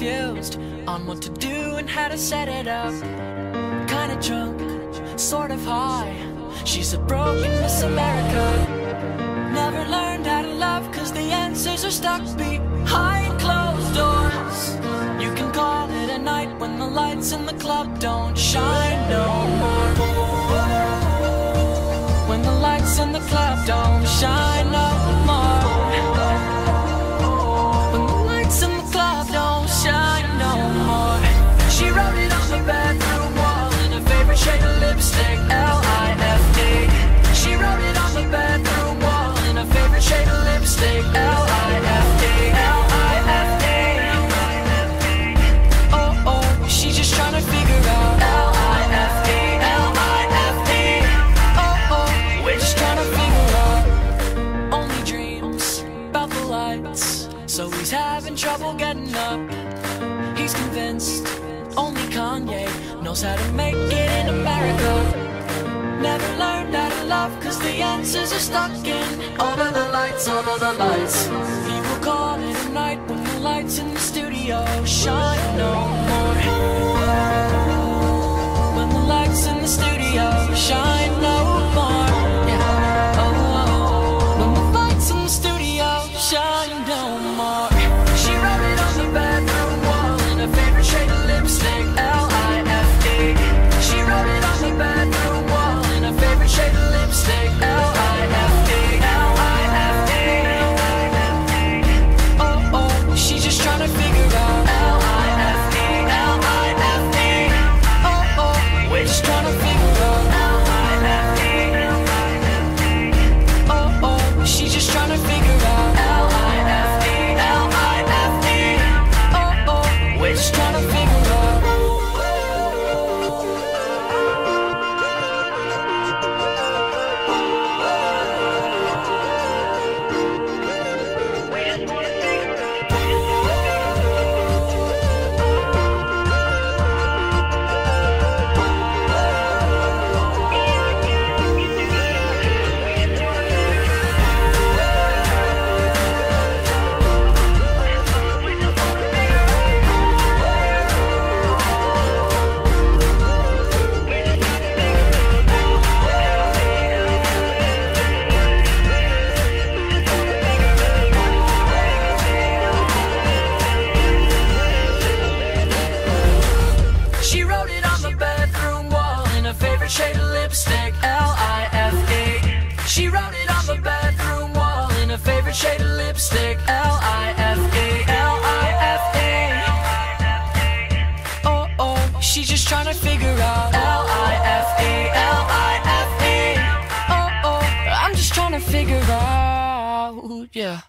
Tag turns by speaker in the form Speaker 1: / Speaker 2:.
Speaker 1: confused on what to do and how to set it up. Kinda drunk, sort of high. She's a broken Miss America. Never learned how to love, cause the answers are stuck behind closed doors. You can call it a night when the lights in the club don't shine no more. When the lights in the club don't shade of lipstick, L-I-F-E. She wrote it on the bathroom wall in her favorite shade of lipstick, L-I-F-E, L-I-F-E. Oh, oh, she's just trying to figure out L-I-F-E, L-I-F-E. Oh, oh, we're just trying to figure out only dreams about the lights. So he's having trouble getting up. He's convinced only Kanye knows how to make it in America. Never learned how to love, cause the answers are stuck in all the lights, of the lights. People call it a night when the lights in the studio shine no shade of lipstick, L-I-F-E. She wrote it on the bathroom wall in her favorite shade of lipstick, L-I-F-E, L-I-F-E. Oh, oh, she's just trying to figure out L-I-F-E, L-I-F-E. Oh, oh, I'm just trying to figure out, yeah.